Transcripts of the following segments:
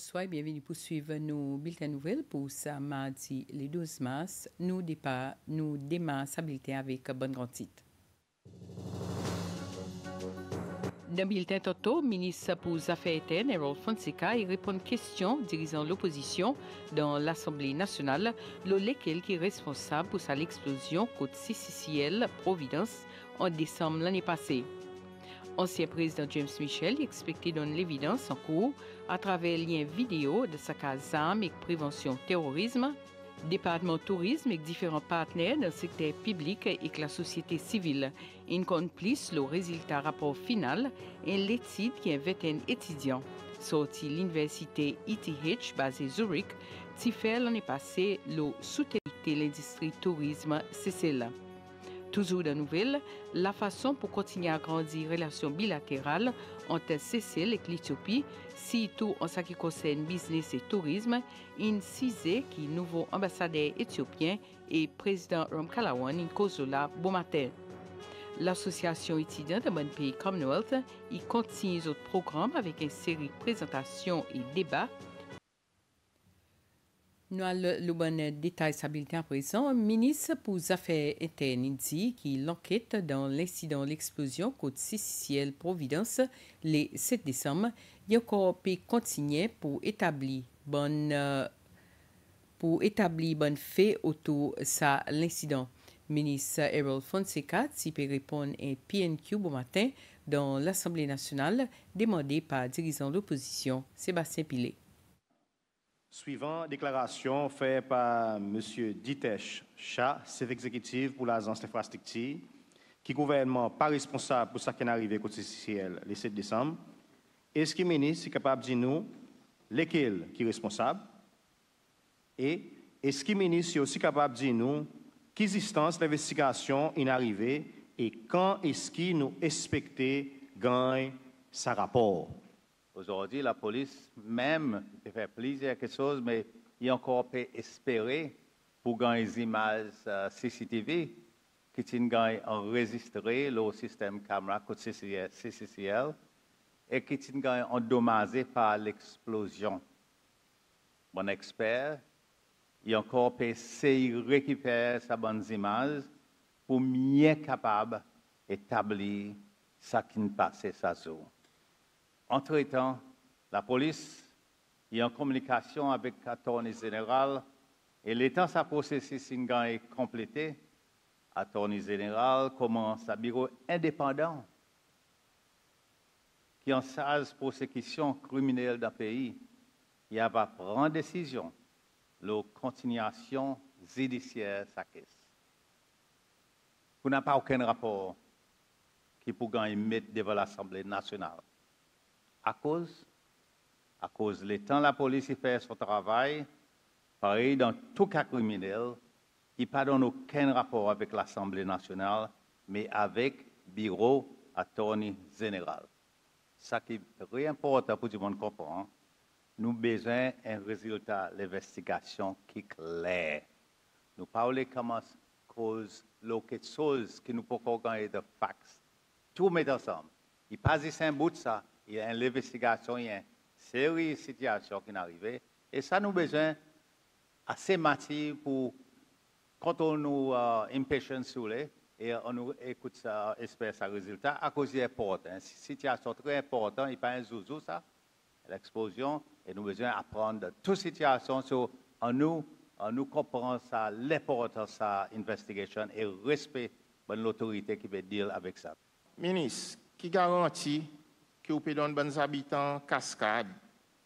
Bonsoir et bienvenue pour suivre nos bulletins nouvelles pour ce mardi le 12 mars. Nous départ, nous démarrons avec bon grand titre. Dans le bulletin Toto, ministre pour les Affaires internes, Errol Fonseca, il répond aux questions dirigeant l'opposition dans l'Assemblée nationale, lequel qui est responsable pour sa l'explosion côte CCCL Providence en décembre l'année passée. Ancien président James Michel expecté donner l'évidence en cours à travers lien vidéo de sa case armes et prévention terrorisme, département tourisme et différents partenaires dans le secteur public et la société civile. Il compte plus le résultat rapport final et l'étude qui est 21 étudiants. Sorti l'université ETH basée Zurich, qui fait l'année passée le soutien de l'industrie tourisme CCL. Toujours de nouvelles, la façon pour continuer à grandir les relations bilatérales entre CCL et l'Éthiopie, surtout en ce qui concerne business et tourisme, incisé qui nouveau ambassadeur éthiopien et président Rom Kalawan in Kozola bon matin. L'association étudiante de bon pays Commonwealth y continue son programme avec une série de présentations et débats nous avons le, bon détail stabilité à présent. Ministre pour les Affaires internes dit qu'il l'enquête dans l'incident de l'explosion côte CCCL Providence le 7 décembre. Il peut continuer pour établir bonne pour établir bon fait autour de l'incident. Ministre Errol Fonseca qui peut répondre PNQ bon matin dans l'Assemblée nationale demandé par dirigeant de l'opposition Sébastien Pilet. Suivant déclaration faite par M. Ditesh Shah, chef exécutif pour l'agence d'infrastructure, qui gouvernement pas responsable pour ce qui est arrivé côté CCL le 7 décembre, est-ce que le ministre est capable de dire nous lesquels qui est responsable? Et est-ce que le ministre est aussi capable de dire nous quelle distance l'investigation est arrivée et quand est-ce qu'il nous expecter gagner sa rapport? Aujourd'hui, la police, même, peut faire plusieurs quelque chose, mais il encore peut espérer pour gagner des images euh, CCTV qui sont enregistrées le système caméra CCCL et qui sont endommagées par l'explosion. Mon expert, il encore peut récupérer ces bonnes images pour mieux capable d'établir ce qui ne passait sa zone. Entre-temps, la police est en communication avec l'attorney général et l'état sa processus est complété, l'attorney général commence un bureau indépendant qui en charge prosecution criminelle d'un pays et va prendre décision la continuation judiciaire sa caisse. Vous n'avez pas aucun rapport qui pourrait mettre devant l'Assemblée nationale. À cause, à cause le temps la police fait son travail, pareil dans tout cas criminel, il pas donne aucun rapport avec l'Assemblée nationale, mais avec le bureau attorney général. Ce qui est très important pour tout le monde comprendre, nous avons besoin d'un résultat d'investigation qui est clair. Nous parlons comment cause quelque chose qui nous peut gagner de facts. Tout met ensemble. Il passe un bout de ça il y a une investigation, il y a une série de situations qui sont arrivées. Et ça nous besoin assez matière pour, quand on nous uh, impatient sur les, et on nous écoute ça, espère ça résultat, à cause c'est important. Une situation très importante, il n'y a pas un zouzou, ça, l'explosion, et nous besoin apprendre toute situation sur, en nous, en nous comprend ça, l'importance de sa investigation et respect de l'autorité qui veut dire avec ça. Ministre, qui garantit que vous donner bons habitants cascade,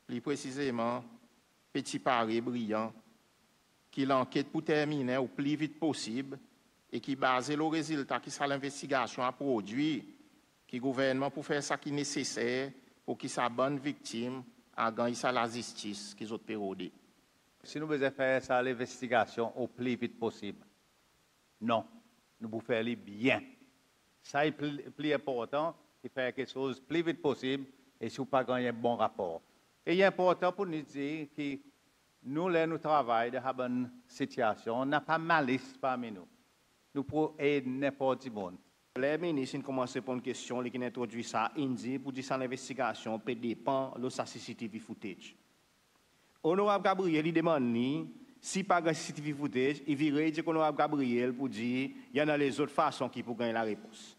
plus précisément Petit Paris brillant, qui l'enquête pour terminer au plus vite possible et qui base le résultat qui sera l'investigation à produit, qui gouvernement pour faire ce qui est nécessaire pour qu'il soit bonne victime à gagner la justice qui ont pérodé. Si nous voulons faire ça l'investigation au plus vite possible, non, nous pouvons faire bien. Ça est plus important qui faire quelque chose le plus vite possible et si vous pas gagner un bon rapport. Et il est important pour nous dire que nous, là, nous travaillons dans une situation, on n'a pas malice parmi nous. Nous pouvons aider n'importe qui. Les ministres ont commencé par une question qui introduit ça, Indi, pour dire que l'investigation peut dépendre de sa CCTV footage. Honorable Gabriel, il demande si pas de CCTV footage, il virait dire qu'honorable Gabriel pour dire il y en a les autres façons qui pour gagner la réponse.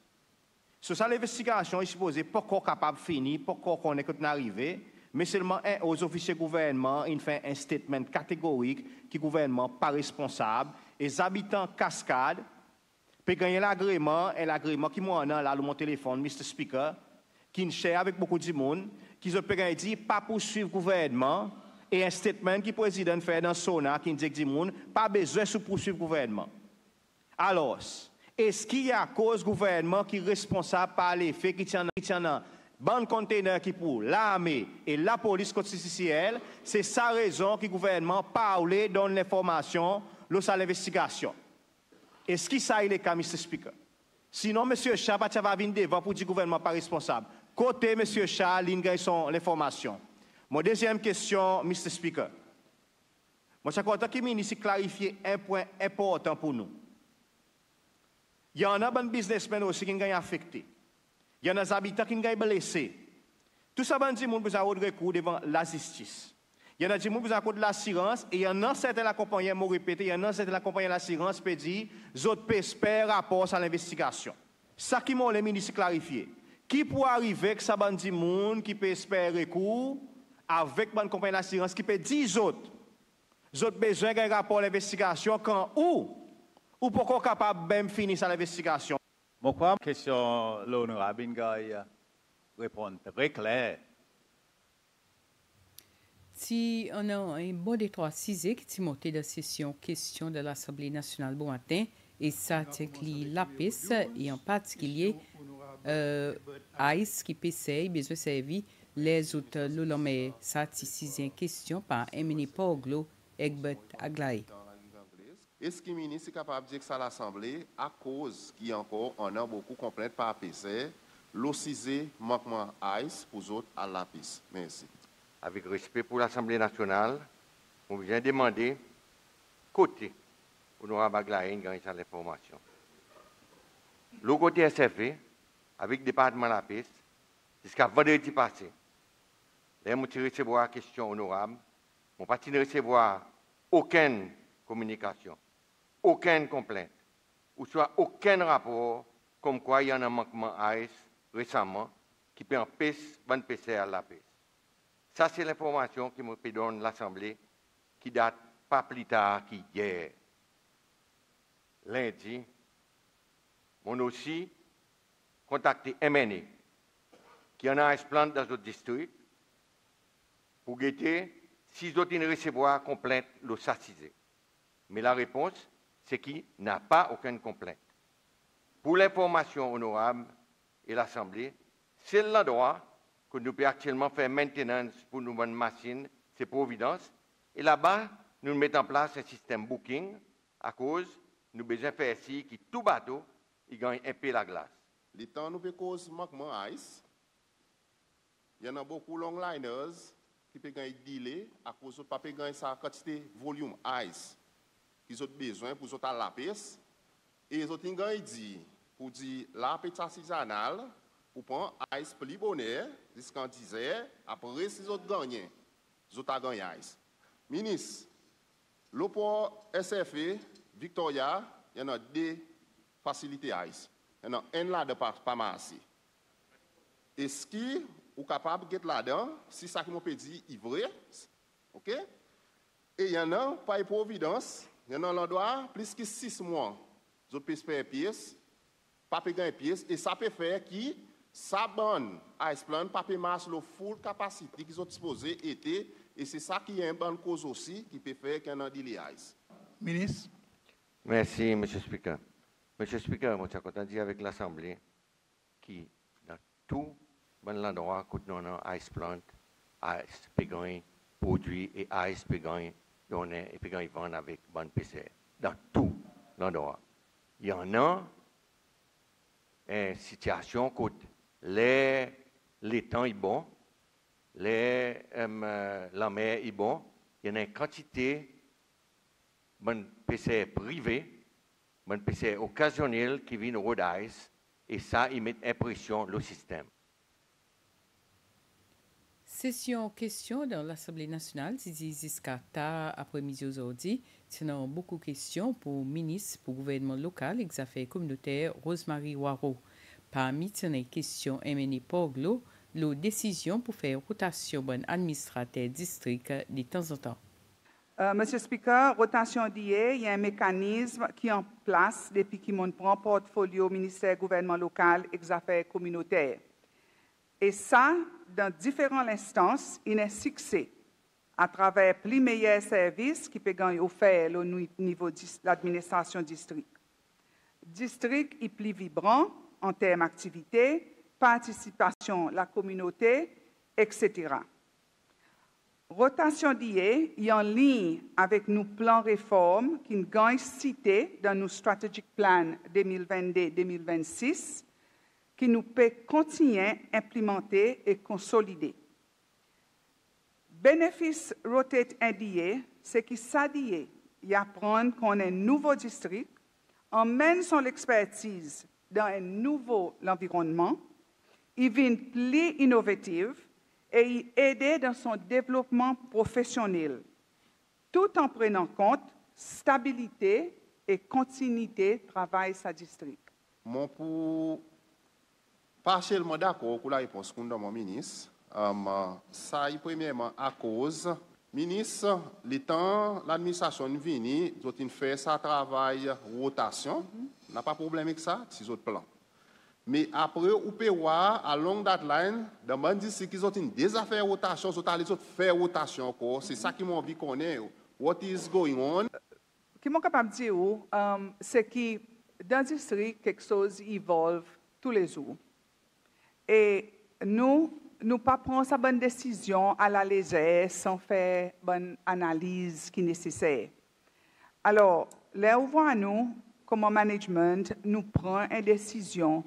Sur ça, l'investigation est supposée pas capable de finir, pas encore qu'on est arrivé, mais seulement un, aux officiers gouvernement, il fait un statement catégorique qui gouvernement pas responsable. Les habitants cascade, peut gagner l'agrément, et l'agrément qui m'a là, mon téléphone, Mr. Speaker, qui cher avec beaucoup de monde, qui se peut dire pas poursuivre gouvernement, et un statement qui le président fait dans Sona, qui dit que pas besoin de poursuivre gouvernement. Alors, est-ce qu'il y a cause gouvernement qui est responsable par les faits qui tient dans bon conteneur qui pour l'armée et la police constitutionnelle, c'est sa raison que le gouvernement parle, donne l'information, l'investigation. Est-ce que ça est le cas, Mr. Speaker? Sinon, M. Chat va venir devant pour dire gouvernement pas responsable. Côté M. Chat, il son l'information. Mon deuxième question, Mr. Speaker. Moi, je suis content que le ministre clarifie un point important pour nous. Il y en a des businessmen aussi qui sont affectés. Il y en a des habitants qui sont blessés. Tout ça, ben, dit, besoin de recours devant la justice. Il y en a qui ont de l'assurance et il y en a certains compagnies, je répéter, il y en a certains compagnies l'assurance qui disent, autres espèrent rapport à l'investigation. Ça qui m'a le ministre clarifié. Qui peut arriver que ça ben, dit monde qui peut espérer recours avec une compagnie d'assurance qui peut dire autres, autres besoin d'un rapport à l'investigation quand où? Ou pourquoi capable même finir sa l'investigation. Bon, quoi, question l'honorable Ngaï répond très clair. Si on a un bon des trois qui qui monté de session question de l'Assemblée nationale bon matin, et ça inclut l'APIS et en particulier euh, ICE qui peut besoin servir les autres l'olomé ça une question par Emily Poglo Egbert Aglaé. Est-ce que le ministre est capable de dire que ça l'Assemblée, à cause qu'il y a encore, on a beaucoup de par APC, l'OCISE manquement ICE pour autres à l'APIS Merci. Avec respect pour l'Assemblée nationale, on vient demander côté honorable Aglaïn gagne sa l'information. Le côté SFV, avec le département de la piste, jusqu'à vendredi passé, les gens recevoir la question honorable, on pas recevoir aucune communication, aucune complainte, ou soit aucun rapport comme quoi il y a un manquement AS récemment qui peut empêcher le PCR à la piste. Ça, c'est l'information qui me donne l'Assemblée, qui date pas plus tard qu'hier. Lundi, on aussi contacté MNE, qui en a un plan dans notre district, pour guetter si ils ont une recevoir complainte le. Mais la réponse, c'est qu'il n'a pas aucune complainte. Pour l'information honorable et l'Assemblée, c'est l'endroit que nous pouvons actuellement faire maintenance pour nos bonnes machines, c'est Providence. Et là-bas, nous mettons en place un système booking à cause nous besoin faire ici que tout bateau il gagne un peu la glace. Les temps nous cause manquement ice. Il y en a beaucoup de longliners qui peuvent gagner delay à cause de pas gagner sa quantité volume ice qu'ils ont besoin pour à la piste. Et ils ont dit pour dire la piste artisanale ou prend ice plus bonheur jusqu'en disait après ces autres gagnent ils ont gagné ice. Ministre le SFE Victoria il y en a deux facilités ice. Il y en a un là de pharmacie est-ce que vous capable de là-dedans si ça qui m'a dit vrai OK? Et il y en a pas providence il y en a l'endroit plus que six mois vous pouvez faire pièce pas payer pièce et ça peut faire qui? Ça bonne ice plan pas masse le full capacité qu'ils ont disposé était et c'est ça qui est une bonne cause aussi qui peut faire qu'il y a un ice. Ministre? Merci, M. Speaker. M. Speaker, je suis content de dire avec l'Assemblée qui, dans tout bon endroit, que nous avons ice plant, ice pégoin, produit et ice pégoin, et pégoin vendre avec bonne PCR. Dans tout l'endroit. Il y en a une situation côté les, les temps sont bons, les, euh, la mer est bon, il y en a une quantité de PC privés, de PC occasionnels qui viennent au Rhode et ça, ils met impression le système. Session question dans l'Assemblée nationale, Zizi Ziskata, après-midi aujourd'hui, tenant beaucoup de questions pour le ministre pour gouvernement local et les affaires communautaires, Rosemary Waro. Parmi les questions émenées par Glo, la décision pour faire rotation d'un administrateur district de temps en temps. Euh, Monsieur le Speaker, rotation d'IA, il y a un mécanisme qui est en place depuis qu'il prend portfolio ministère gouvernement local et affaires communautaires. Et ça, dans différentes instances, il est succès à travers plus meilleurs services qui peuvent offrir au niveau de l'administration district. District est plus vibrant en termes d'activité, participation la communauté, etc. Rotation d'IA est en ligne avec nos plans réformes qui nous ont cités dans nos Strategic Plan 2022-2026 qui nous peut continuer à implémenter et consolider. Bénéfice Rotate NDA, c'est qu'il s'adie et apprendre qu'on est un nouveau district, emmène son expertise dans un nouveau environnement, il vient plus innovatif et il aide dans son développement professionnel, tout en prenant compte stabilité et continuité travail sa district. Partiellement d'accord avec la réponse que mon ministre. Um, ça est premièrement à cause ministre, le temps l'administration vient, ils fait ça travail rotation, n'a pas de problème avec ça, c'est autres plans. Mais après, on peut voir à long deadline, dans le district, qu'ils ont des affaires rotation, ils ont faire rotation encore. C'est ça qui m'a envie de connaître. What is going on? Ce que je suis capable de dire, um, c'est que dans le district, quelque chose évolue tous les jours. Et nous, nous pas prendre sa bonne décision à la légère sans faire bonne analyse qui est nécessaire. Alors, là où nous, comme management, nous prenons une décision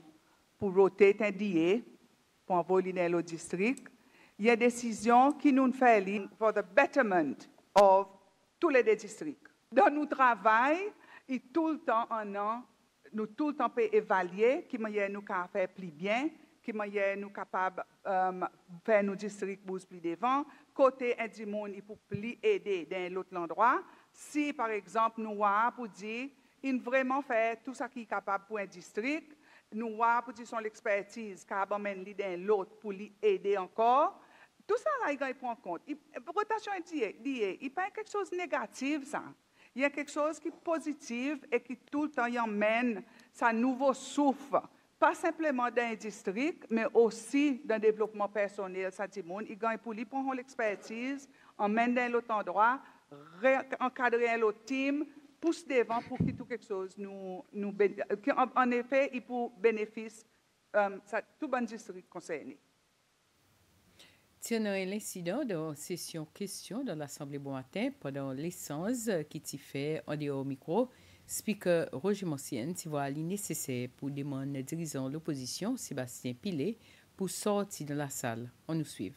pour roter un DA, pour envoyer dans le district. Il y a une décision qui nous fait pour the betterment of tous les districts. Dans notre travail, et tout le temps, un an, nous tout le temps peut évaluer qui nous faire plus bien qui manière nous capables um, faire nos districts plus devant, côté indimon, il faut plus aider dans l'autre endroit. Si, par exemple, nous avons pour dire, il vraiment faire tout ce qui est capable pour un district, nous avons pour dire son expertise, capable dans l'autre pour aider encore. Tout ça, il prend en compte. Rotation liée, il n'y a pas quelque chose de négatif, ça. Il y a quelque chose qui est positif et qui tout le temps y emmène sa nouveau souffle pas simplement dans un district, mais aussi dans le développement personnel. Ça dit, il gagne pour lui prendre l'expertise, emmène dans l'autre endroit, encadrer l'autre team, pousse devant pour que tout quelque chose nous, nous en, effet, il pour bénéfice euh, ça, tout bon district concerné. Tiens, l'incident de la session question dans l'Assemblée bon matin pendant l'essence qui t'y fait en dehors au micro. Speaker Roger Mossien s'y voit nécessaire pour demander dirigeant l'opposition, Sébastien Pilet, pour sortir de la salle. On nous suit.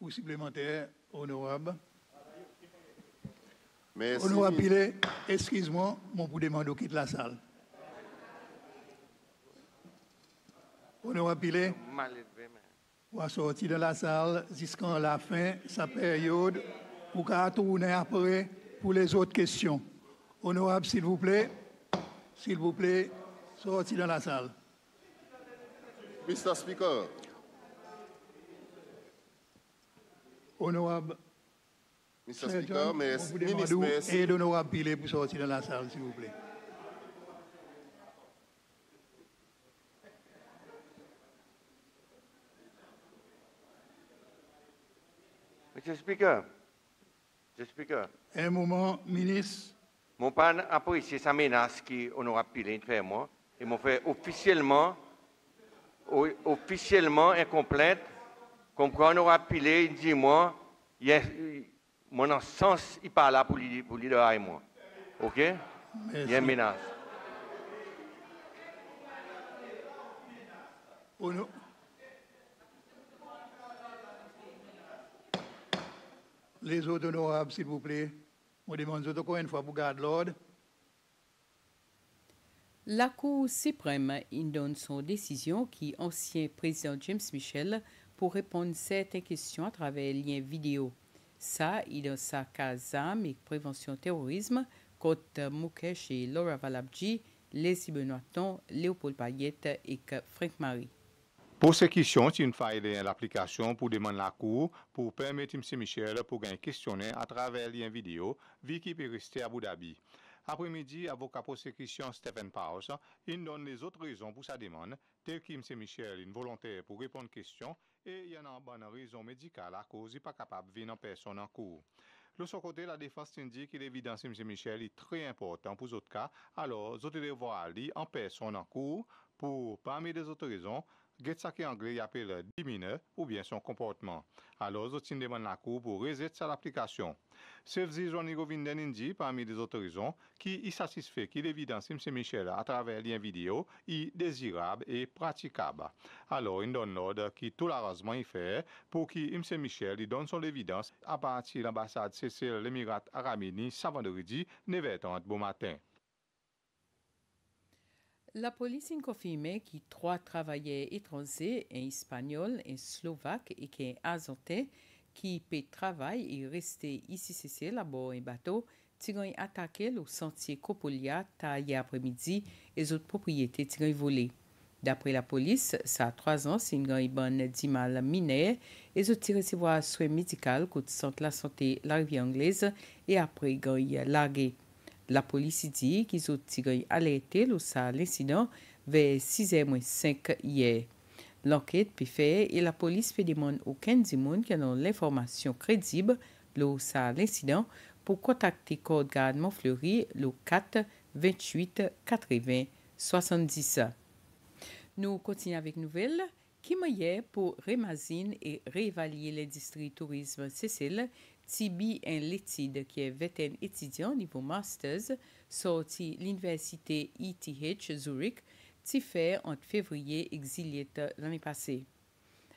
Ou supplémentaire, honorable. Merci. Honorable Pilet, excuse-moi, mon pour demander quitte la salle. Honorable Pilet, on va sortir de la salle jusqu'à la fin de sa période pour tourner après pour les autres questions. Honorable, s'il vous plaît, s'il vous plaît, sortez dans la salle? Mr. Speaker. Honorable. Mr. Speaker, mais ministre, Et l'honorable Pilet pour sortir dans la salle, s'il vous plaît? Monsieur le Speaker. Monsieur le Speaker. Un moment, ministre. Mon père a apprécié sa menace qui honorable Pilin fait moi. et m'ont fait officiellement, officiellement incomplète, comme quoi honorable Pilin dit moi, mon sens, il parle là pour lui, pour lui de moi. OK? Il y a une menace. Les autres honorables, s'il vous plaît. La Cour suprême donne son décision qui ancien président James Michel pour répondre à certaines questions à travers lien vidéo. Ça, il dans sa CASAM et prévention terrorisme, côte Moukesh et Laura Valabji, Leslie Benoîton, Léopold Payette et Frank Marie. Pour ces questions, il faut l'application pour demander la cour pour permettre M. Michel pour gagner questionnaire à travers lien vidéo, vu qu'il peut rester à Abu Dhabi. Après-midi, avocat prosecution Stephen Powers, il donne les autres raisons pour sa demande, telles que M. Michel est volontaire pour répondre aux questions et il y a une bonne raison médicale à cause n'est pas capable de venir en personne en cours. De son côté, la défense indique que l'évidence de M. Michel est très importante pour les autres cas, alors les autres aller en personne en cours pour, parmi les autres raisons, Get sa ki angle y apel dimine ou bien son komportman. Alo, zotin deman la kou pou rezet sa l'applikasyon. Sevzi Johnny Govinden indi, parmi des otorizon, ki y sasisfe ki l'evidansim se Michel a traver liyen video y dezirab e pratikab. Alo, in don nod ki tout la razman y fe pou ki imse Michel y don son l'evidans apati l'ambassade Cecil l'Emirat Aramini vendredi 9h30 bon matin. La police confirmé que trois travailleurs étrangers, un espagnol, un slovaque et un azantais, qui peut travailler et rester ici c'est à bord d'un bateau, ont attaqué le sentier Copolia hier après-midi et les autres propriétés ont volé. D'après la police, ça a trois ans, c'est une bonne mal minière et ils ont recevoir soins médicaux contre centre la santé la rivière anglaise et après ils ont largué. La polisi di ki zo tigay alerte lousa l'insidan ve 6.05 ye. L'anket pi feye e la polis pe dimon ou ken dimoun ki anon l'informasyon kredib lousa l'insidan pou kontakte kod gade Monfleury lou 4 28 80 70. Nou kontinye avik nouvel. Kimaye pou remazine e revalye le distri tourisme Cécile Tibi un l'étude qui est vétéran étudiant niveau masters sorti l'université ETH Zurich, qui fait en février exilé l'année passée.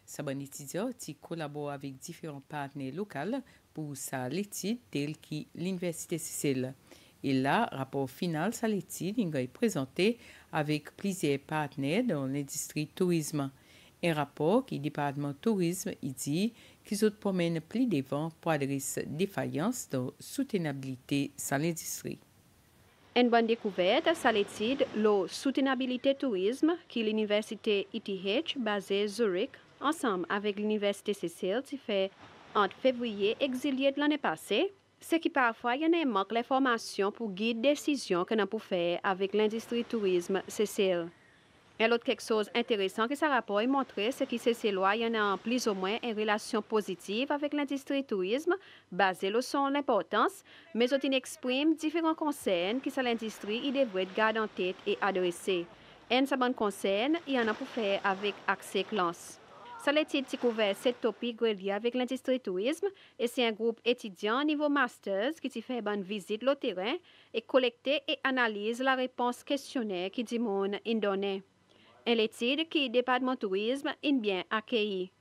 Ce bon étudiant qui collabore avec différents partenaires locaux pour sa l'étude telle que l'université Cécile. Et là, rapport final sa l'étude est présenté avec plusieurs partenaires dans l'industrie tourisme. Un rapport qui département tourisme il dit qu'ils ont promène plus devant pour adresser défaillance de soutenabilité sans l'industrie. Une bonne découverte, c'est l'étude la soutenabilité tourisme qui l'université ETH basée Zurich, ensemble avec l'université Cécile, qui fait entre février exilé de l'année passée, ce qui parfois y en a manque l'information pour guider décision que nous pouvons faire avec l'industrie tourisme Cécile. Men lot kek soz interesant ki sa rapoy montre se ki se se lwa yon an plis ou mwen en relasyon pozitiv avek l'industri tourisme base lo son l'importans, men zot in eksprime diferan konsen ki sa l'industri i devwet gade an tet e adrese. En sa ban konsen, yon an pou fè avek akse klans. Sa l'étude qui couvert sept topics reliés avec l'industrie tourisme et c'est un groupe étudiant niveau masters qui fait une visite le terrain et collecte et analyse la réponse questionnaire qui dit mon indonais. Elle tire ki Departement Tourisme in bien akyeyi.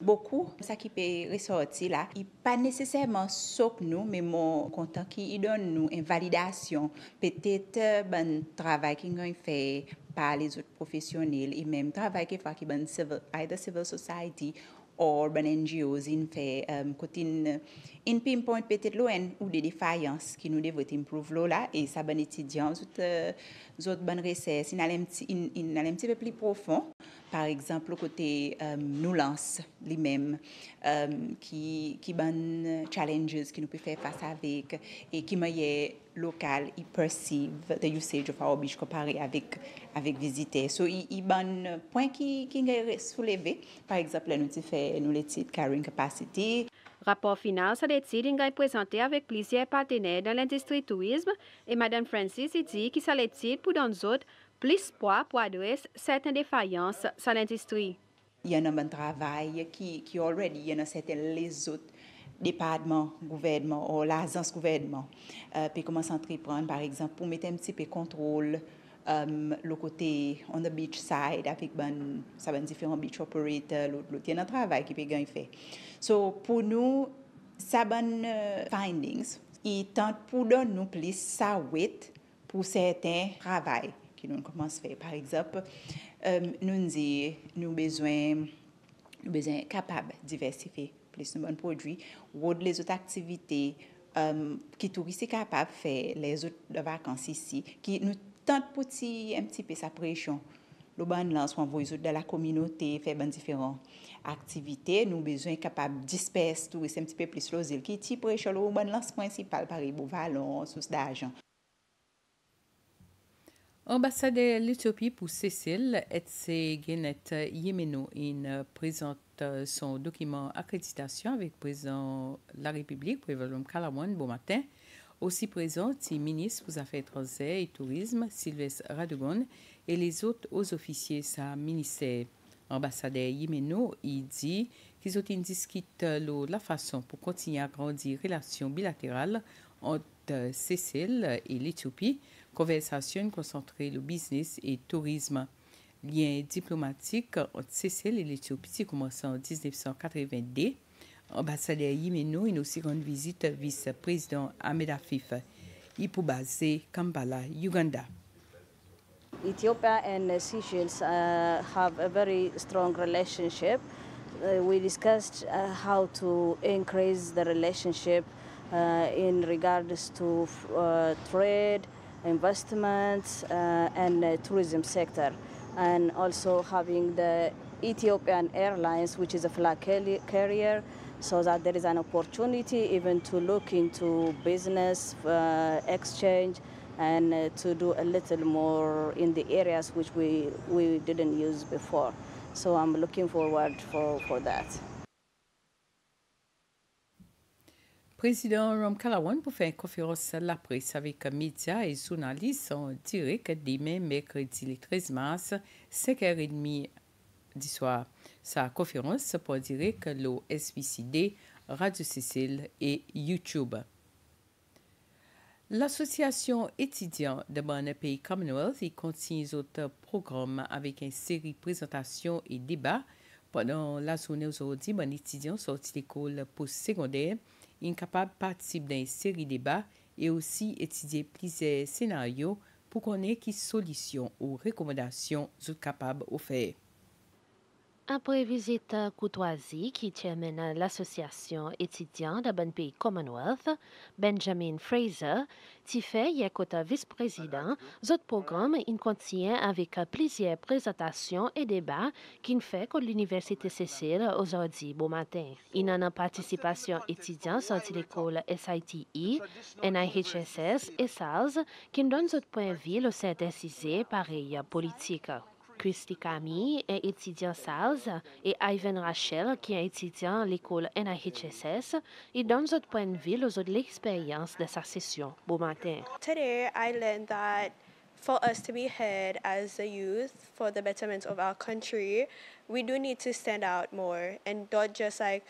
Boku, sa ki pe resorti la, i pa nesesèman sop nou, men moun kontan ki i don nou en validasyon. Petet euh, ban travay ki ngon fè pa les ot profesyonel, e menm travay ki fwa ki ban civil, either civil society urban NGOs in fait um, côté in pinpoint peut-être loin ou des défaillances qui nous devraient improve là et ça ben étudiants autres euh, autres bonnes recherches in un petit peu plus profond par exemple côté um, nous lance lui-même um, qui qui ben challenges qui nous peut faire face avec et qui meilleur local ils perceive the usage of our beach comparé avec avèk vizite. So, i ban pwen ki, ki nge souleve. Par exemple, nou ti fè nou le tit carrying capacity. Rapport final sa de tit nge prezante avèk plisier partenè dan l'industri tourisme e Madame Francis iti ki sa le tit pou dan zot plis pwa pou adres certain defayans sa l'industri. Yon nan ban travay ki, ki already yon nan certain les zot Depadman, gouvedman, ou la azans gouvedman, euh, pe koman s'antripran, par exemple, pou mette un pti pe kontrol Um, lo kote on the beach side apik ban sa ban diferent beach operator lo tye nan travay ki pe gen y fe so pou nou euh, sa ban uh, findings. Y tant pou don nou plis sa wet pou seten travay ki nou komans fe par ekzap um, nou nzi nou bezwen nou bezwen kapab diversife plis nou ban prodwi wod les ot aktivite um, ki tou ki se kapab fe les ot vakansi si ki nou importante pour ti un petit peu sa pression. Le ban là, on voit dans la communauté, faire ben différentes activités. Nous besoin capable disperser tout, c'est un petit peu plus l'osile qui ti pression le ban lance principal par les bouvalons, sous d'argent. Ambassade l'Ethiopie pour Cécile Etse Genet Yemeno in présente son document accréditation avec président la République, président Kalawan, bon matin. Aussi présent, le ministre des Affaires étrangères et Tourisme, Sylvestre Radogon, et les autres aux officiers sa ministère. Ambassadeur Yemeno, il dit qu'ils ont discuté la façon pour continuer à grandir les relations bilatérales entre Cécile et l'Éthiopie Conversation concentrée le business et tourisme. Lien diplomatique entre Cécile et l'Éthiopie commencé en 1982. Ambassadeur Yimeno une aussi grande visite vice-président Ahmed Afif. Pour Kampala, Uganda. Ethiopia and Seychelles uh, have a very strong relationship. Uh, we discussed uh, how to increase the relationship uh, in regards to uh, trade, investments uh, and tourism sector and also having the Ethiopian Airlines which is a flag carrier so that there is an opportunity even to look into business uh, exchange and uh, to do a little more in the areas which we, we didn't use before. So I'm looking forward for, for that. Président Rom Kalawan pour faire une conférence à la presse avec médias et journalistes en direct demain, mercredi le 13 mars, 5h30 du soir. Sa conférence pour direct le SBCD, Radio Cécile et YouTube. L'association étudiante de mon pays Commonwealth continue autres programmes avec une série de présentations et débats pendant la journée aujourd'hui. Mon étudiant sorti d'école post-secondaire incapable de participer dans une série de débats et aussi étudier plusieurs scénarios pour connaître quelles solutions ou recommandations sont capables de faire. Après visite courtoisie qui termine l'association étudiante de bon pays Commonwealth, Benjamin Fraser, qui fait côté vice-président, notre programme in contient avec plusieurs présentations et débats qui fait que l'Université Cécile aujourd'hui bon matin. Il y a une participation étudiante sortie l'école SITE, NIHSS et SALS qui donne notre point de vue au synthésisé pareil politique. Christy Camille est étudiant SALS et Ivan Rachel, qui est étudiant à l'école NIHSS, et donne notre point de vue aux autres l'expérience de sa session. Bon matin. Today, I learned that for us to be heard as a youth for the betterment of our country, we do need to stand out more and not just like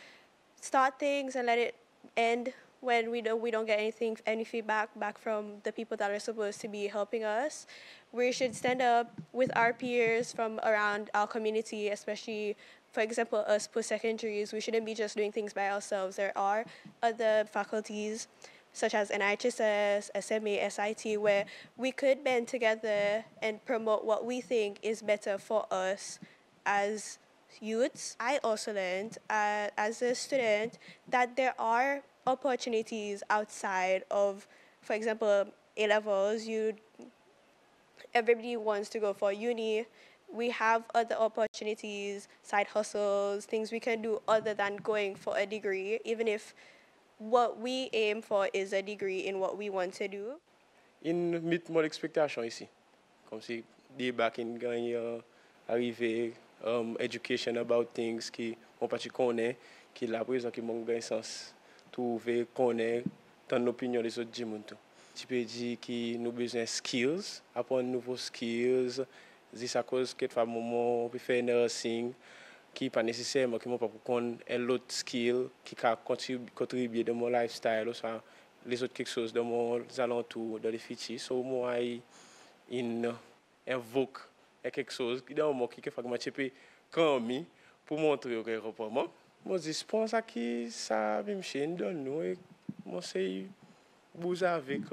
start things and let it end when we don't we don't get anything any feedback back from the people that are supposed to be helping us. We should stand up with our peers from around our community especially for example us post-secondaries we shouldn't be just doing things by ourselves. There are other faculties such as NIHSS, SMA, SIT, where we could band together and promote what we think is better for us as youths. I also learned uh, as a student that there are opportunities outside of, for example, A levels. You everybody wants to go for uni. We have other opportunities, side hustles, things we can do other than going for a degree, even if what we aim for is a degree in what we want to do. In meet more expectation ici. Comme si débat qui gagne uh, arrivé um, education about things qui on pas connaît qui la présent qui mon touve konen tan opinyon de sot di moun tou. Ti pe di ki nou bezwen skills, apon nouvo skills, zi sa koz ket fa moun moun pe fe nursing, ki pa nesesèm ki moun pa pou kon en lot skill ki ka kontribye de moun lifestyle ou sa les ot kek sos de moun zalantou, de li fiti. So moun ay in invoke e kek sos ki dan moun ki ke fagman chepe kan mi pou montre yo kek repon moun. Mwen zi sponsa ki sa bim chen don nou e mwen se yi bouz avek,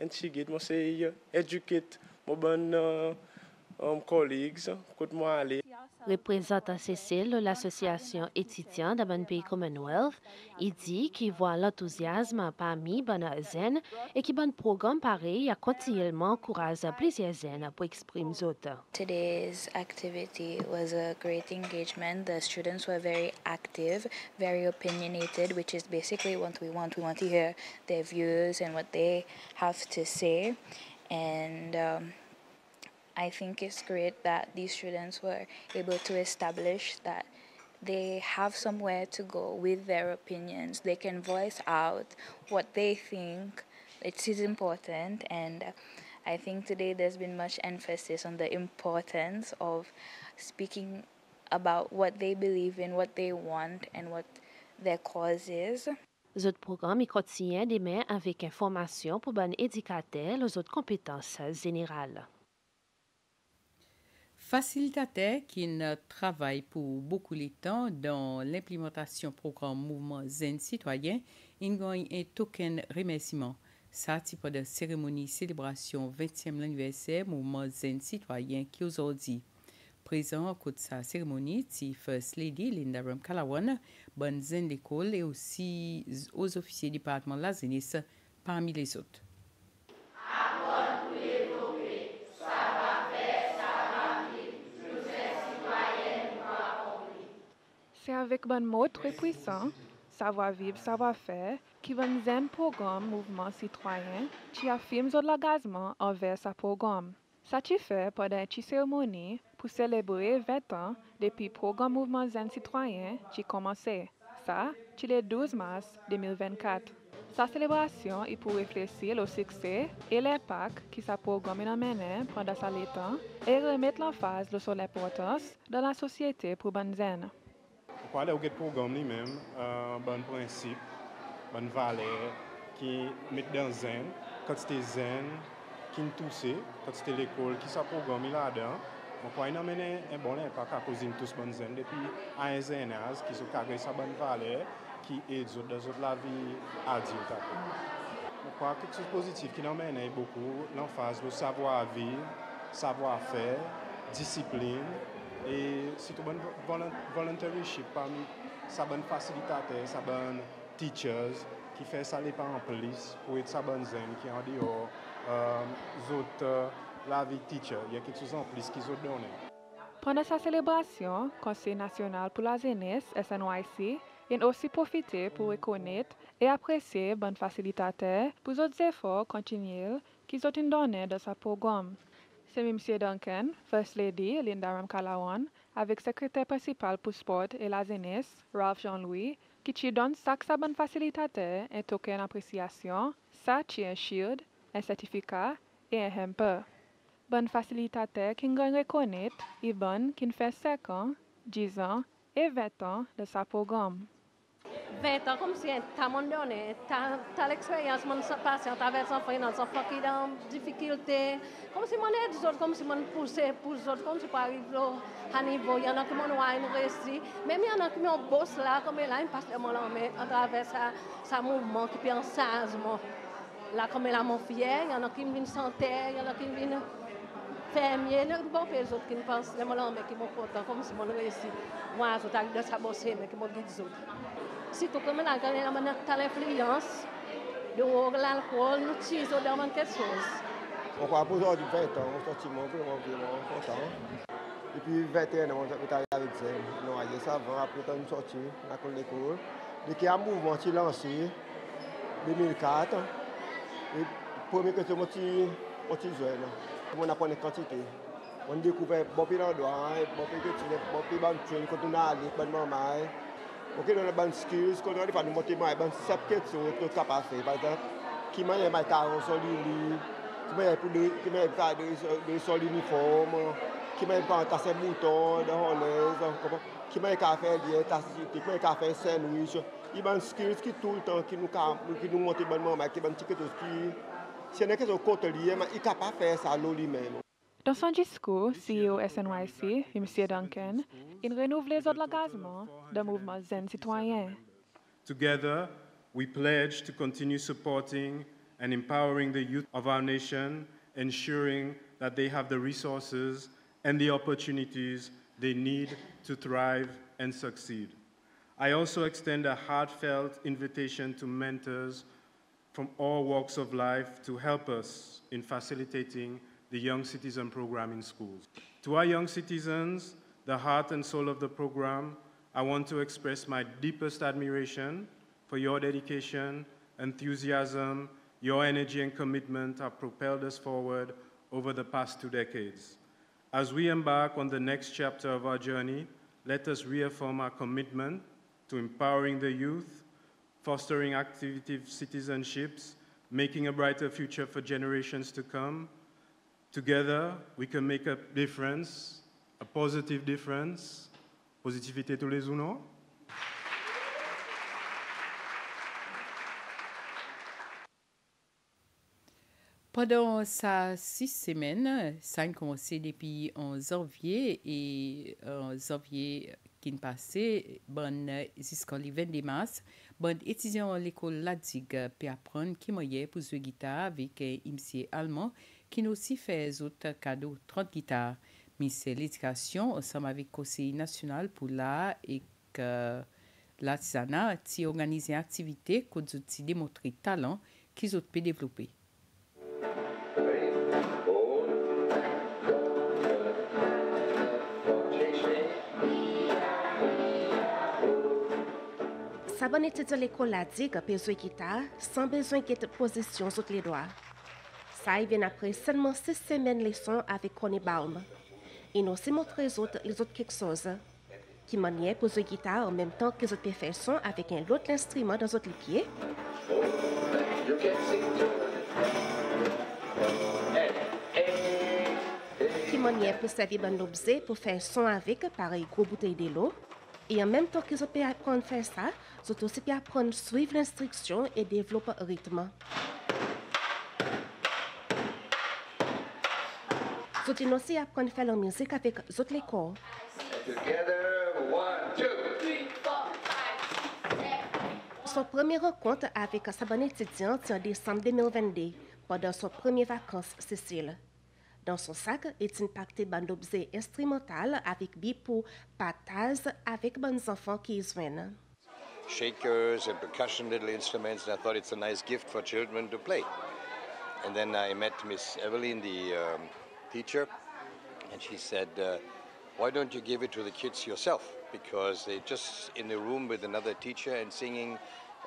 enti git, mwen se yi eduket, mwen ban... Uh, um, colleagues, mwen ale. Représentant Cécile l'association étudiante de bon pays Commonwealth, il dit qu'il voit l'enthousiasme parmi les zen et qu'il bon programme pareil a continuellement encouragé plusieurs zen pour exprimer autres. Today's activity was a great engagement. The students were very active, very opinionated, which is basically what we want. We want to hear their views and what they have to say. And um, I think it's great that these students were able to establish that they have somewhere to go with their opinions. They can voice out what they think. It is important, and I think today there's been much emphasis on the importance of speaking about what they believe in, what they want, and what their cause is. Zot programme y demain avec information pour bon éducateur aux autres compétences générales. Facilitateur qui travaille pour beaucoup de temps dans l'implémentation du programme Mouvement Zen Citoyen, il gagne un token remerciement. Ça, type de cérémonie célébration 20e anniversaire Mouvement Zen Citoyen qui aujourd'hui présent au cours de sa cérémonie, c'est First Lady Linda Ram Kalawan, bonne zen d'école et aussi aux officiers du département de la jeunesse parmi les autres. C'est avec bon mot très puissant, savoir-vivre, savoir-faire, qui va un programme Mouvement Citoyen qui affirme son engagement envers ce programme. Ça tu fait pendant une cérémonie pour célébrer 20 ans depuis le programme Mouvement Zen Citoyen qui a commencé. Ça, c'est le 12 mars 2024. Sa célébration est pour réfléchir au succès et l'impact que ce programme a mené pendant sa temps et remettre l'emphase sur l'importance dans la société pour Ben Zen. Kwa ale ou get program li men, uh, ban prinsip, ban vale, ki met den zen, katite zen, ki ntouse, katite lekol, ki sa program ila adan, mwen kwa ina mene en bon len pa ka kouzin tous ban zen, depi an zen az, ki sou kage sa ban vale, ki ed zot da zot la vi adi ou tapo. Mwen kwa kek sou pozitif ki nan men e boku, lan faz lo savwa avi, savwa afer, disiplin, E sitou ban voluntaryship parmi sa ban fasilitate, sa ban teachers ki fè sa li pa an polis pou et sa ban zem ki an diyo um, zot uh, la vi teacher. Yè kek souzan polis ki zot donen. Pendan sa selebrasyon, Konsey Nasyonal pou la Zenes, SNYC, yon osi profite pou rekonet e apresye ban fasilitate pou zot zefor kontinil ki zot indone de sa program. C'est M. Duncan, First Lady Linda Ramkalawan, avec secrétaire principal pour sport et la jeunesse, Ralph Jean-Louis, qui te donne chaque bon facilitateur un token d'appréciation, ça un shield, un certificat et un hamper. Bon facilitateur qui gagne reconnaître et qui fait 5 ans, 10 ans et 20 ans de sa programme. 20 ans, comme si tu monde donné, tu as l'expérience, mon patient avec son frère, son est en difficulté, comme si mon aide comme si mon poussé pour les autres, comme si pas arriver à niveau, il y en a qui m'ont réussi, même il y en a qui m'ont bossé là, comme là, ils passent le moment à travers ça, ça mouvement qui est en changement. Là, comme là, mon fier, il y en a qui viennent santé, il y en a qui viennent fermier, il y a bon les autres qui pensent le moment qui m'ont content, comme si mon réussi. Moi, je suis de ça bosser, mais qui m'ont dit les autres. Sitou kome la gane la manan tal enfliyans, yo wog l'alkol, nou tizo dan man ket souz. Mwen kwa pou zon di 20 an, mwen soti mwen vreman vreman kontan. Depi 21 an, mwen tali avik zem. Nou aje sa, van apre tan mwen soti, lakon l'ekol. Deki a mouvman ti lansi, 2004, pou mwen kete mwen ti bon zwen. Mwen apone kantite. Mwen dekoupe bopi nan doan, bopi kete, bopi ban tren, kontou nan alik, ban mamay. Ok, nou nan ban skills kon nan li fan nou moti man e ban sepket sou tout kapase. Par exemple, ki man yon may karon soli li, ki man yon ka de soli uniform, ki man yon ka tase mouton, de honez, ki man yon ka fe liye, tase jiti, ki man yon ka fe sandwich. Yon ban skills ki tout l'tan ki nou kamp, ki nou moti ban man man, ki ban tiket oski. Se yon ke sou kote liye, man yon ka pa fe sa lo li men. Dans son discours, CEO SNYC, M. Duncan, il du mouvement Zen citoyen. Together, we pledge to continue supporting and empowering the youth of our nation, ensuring that they have the resources and the opportunities they need to thrive and succeed. I also extend a heartfelt invitation to mentors from all walks of life to help us in facilitating the Young Citizen Program in schools. To our young citizens, the heart and soul of the program, I want to express my deepest admiration for your dedication, enthusiasm, your energy and commitment have propelled us forward over the past two decades. As we embark on the next chapter of our journey, let us reaffirm our commitment to empowering the youth, fostering active citizenships, making a brighter future for generations to come. Together, we can make a difference, a positive difference. Positivité tous les unos. Pendant ces six semaines, ça a commencé depuis en janvier et en janvier qui est passé, bon, jusqu'au 22 mars, bon étudiant à l'école Ladig peut apprendre qui moyen pour jouer guitare avec un MC allemand qui nous aussi fait autres cadeaux, 30 guitares. Mais c'est l'éducation, ensemble avec le Conseil national pour l'art et l'artisanat, qui organise une activité qui démontre le talent qu'ils ont pu développer. Sa bon etidyon l'ekol la di ke bezwen kita, san bezwen ket posisyon sot le doa. Ça vient après seulement six semaines de leçons avec Connie Baum. Et nous montré les autres, les autres quelque chose. Qui maniait jouer guitare en même temps que les autres faire son avec un autre instrument dans votre pied. Qui maniait pour servir un objet pour faire son avec pareil gros bouteille de l'eau. Et en même temps qu'ils ont pu apprendre à faire ça, ils ont aussi apprendre à suivre l'instruction et développer le rythme. Ils ont aussi apprendre à faire la musique avec les autres corps? Son première rencontre avec sa bonne étudiante en décembre 2022, pendant son premier vacances Cécile. Dans son sac est une partie d'objets instrumental avec bipou, pataz avec bons enfants qui y joignent. Shakers and percussion little instruments, and I thought it's a nice gift for children to play. And then I met Miss Evelyn, the um, teacher, and she said, uh, Why don't you give it to the kids yourself? Because they're just in the room with another teacher and singing,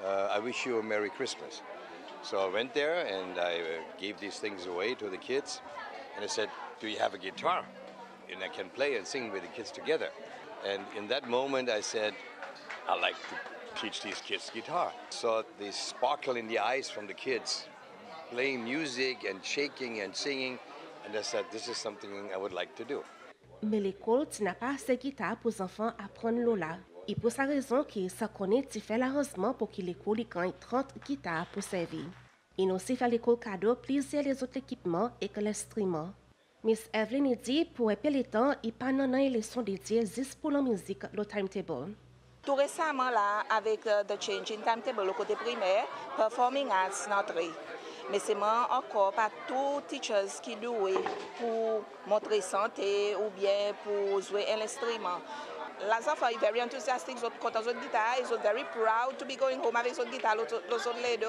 uh, I wish you a Merry Christmas. So I went there and I uh, gave these things away to the kids. And I said, Do you have a guitar? And I can play and sing with the kids together. And in that moment, I said, I like to teach these kids guitar. Saw the sparkle in the eyes from the kids, playing music and shaking and singing. and I said this is something I would like to do. Men l'ekol ti nan pa ase gita pou zanfan apren lola. E pou sa rezon ki sa konen ti fe l'arranjman pou ki l'ekol li kan 30 gita pou servi. E nou si fe l'ekol kado plizye les ot ekipman ek l'instriman. Miss Evelyn di pou epè li tan i pa nan nan e leson dedye zis pou lan mizik lo timetable. Tout resaman la avek uh, The Change in Timetable lo kote primer, performing arts nan tre. C'est moi encore pas tous teachers qui doués pour montrer santé ou bien pour jouer un instrument. Les enfants sont very enthusiastic, ils ont content de guitare, ils sont very proud to be going home avec son guitare, les autres les deux.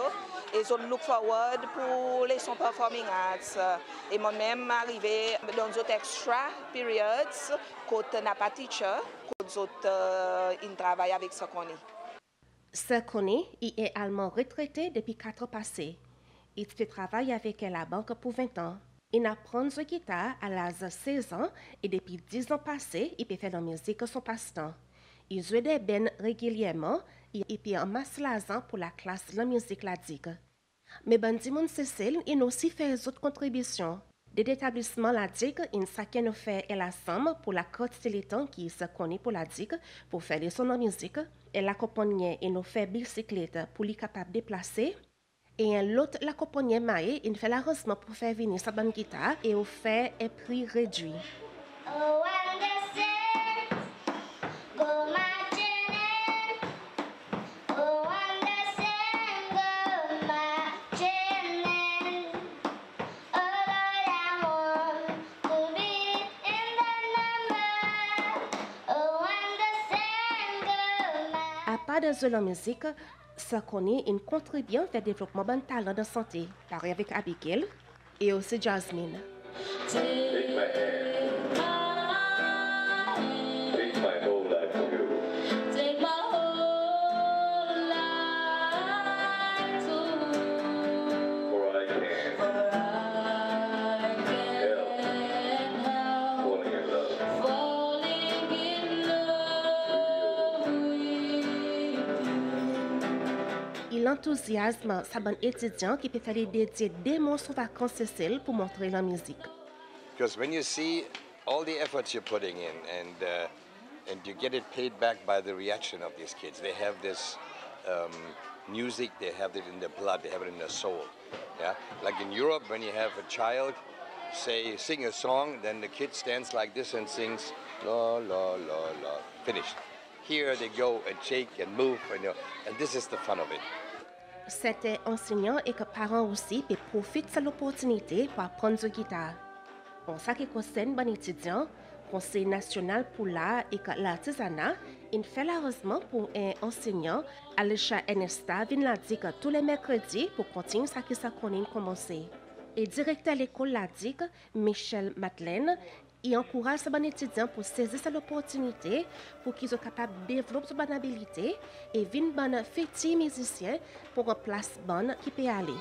Ils ont look forward pour les son performing arts. Et moi-même, arrivé dans d'autres extra periods, quand n'a pas teacher, quand euh, ils travaillent avec ce qu'on est. Sarkozy il est allemand retraité depuis étudié travail avec elle à la banque pour 20 ans. Il apprend la guitare à l'âge de 16 ans et depuis 10 ans passés, il peut faire la musique son passe-temps. Il joue des bennes régulièrement et puis en masse l'argent pour la classe de la musique la digue. Mais Bandi Moun Cécile, il aussi fait d'autres contributions. Des établissements la digue, il s'acquiert fait et la somme pour la côte de l'étang qui se connaît pour la digue pour faire les sons en musique. Elle accompagne et nous fait bicyclette pour lui capable de déplacer et l'autre l'accompagnait Maé, il fait l'arrangement pour faire venir sa bonne guitare et au fait un prix réduit. Oh, part de la musique, ça connaît une contribution vers le développement de talent de santé. Pareil avec Abigail et aussi Jasmine. Musique. Because when you see all the efforts you're putting in and uh, and you get it paid back by the reaction of these kids, they have this um, music, they have it in their blood, they have it in their soul. Yeah, like in Europe, when you have a child say sing a song, then the kid stands like this and sings la la la la, finished. Here they go and shake and move, and, you know, and this is the fun of it. C'était enseignant et que parents aussi peuvent profiter de l'opportunité pour apprendre la guitare. Pour ça qui concerne les étudiants, Conseil national pour l'art et l'artisanat, il fait heureusement pour un enseignant, Alisha Enesta, vient l'a dit que tous les mercredis pour continuer ça qui s'est commencé. Et directeur de l'école l'a Michel Madeleine et encourage ces étudiants pour saisir cette opportunité pour qu'ils soient capables de développer leur habilité et venir ban fétiche musicien pour remplacer ban qui peut aller.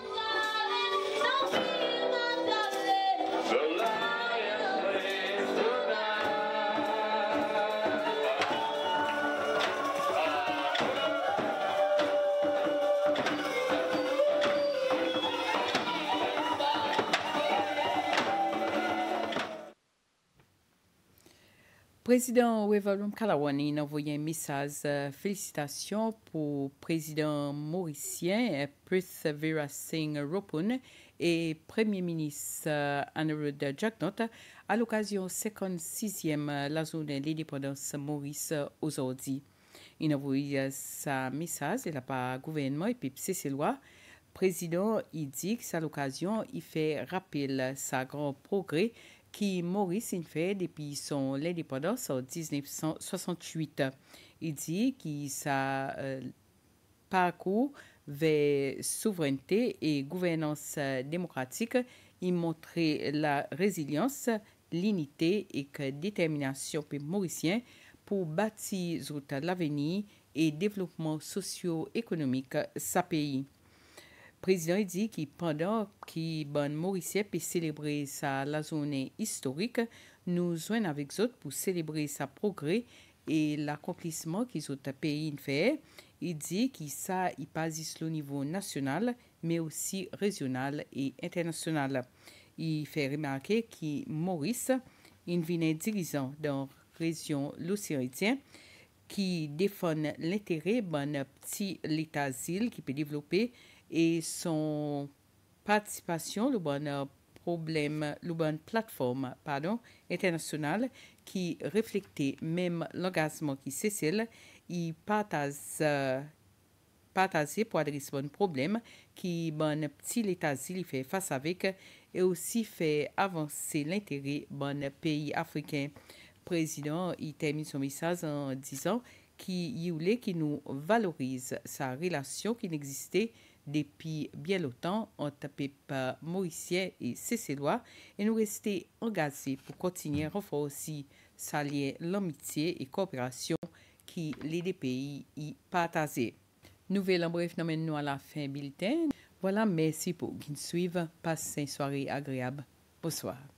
Président Wevalum Kalawani a envoyé un message de félicitations pour le président mauricien Prithvira Singh Ropun et Premier ministre Anirudh Jagnot à l'occasion 56e la journée de l'indépendance Maurice aujourd'hui. Il a envoyé ce message et la gouvernement et puis c'est loi. Président, il dit que c'est l'occasion, il fait rappel sa grand progrès qui Maurice fait depuis son indépendance en 1968. Il dit que sa euh, parcours vers souveraineté et gouvernance démocratique, il montrait la résilience, l'unité et la détermination pour mauricien pour bâtir l'avenir et développement socio-économique de sa pays Prezident di ki pandan ki ban Mauricie pe celebre sa la zonen istorik, nou zwen avik zot pou celebre sa progre e l'akomplisman ki zot peyi nfeye, i di ki sa i pazis lo nivou nasyonal, me osi rezyonal e internasyonal. I fe remarke ki Maurice, in vinen dirizan dan rezyon l'Oseanitien, ki defon l'intere ban pti l'Etat zil ki pe devlope et son participation le bon problème le bon plateforme pardon internationale qui reflétait même l'engagement qui Cécile il partage euh, partager pour adresser bon problème qui bon petit l'état fait face avec et aussi fait avancer l'intérêt bon pays africain. Président il termine son message en disant qu'il voulait qu'il nous valorise sa relation qui n'existait Depi bien loutan, an tape pa Mauricien e Seseloa e nou reste angaze pou kontinye renforsi salye l'amitiye e kooperasyon ki li de peyi yi pataze. Nouvel an bref namen nou an la fin bilten. Vola, mersi pou gin suiv. Pas sen soare agreab. Bonsoir.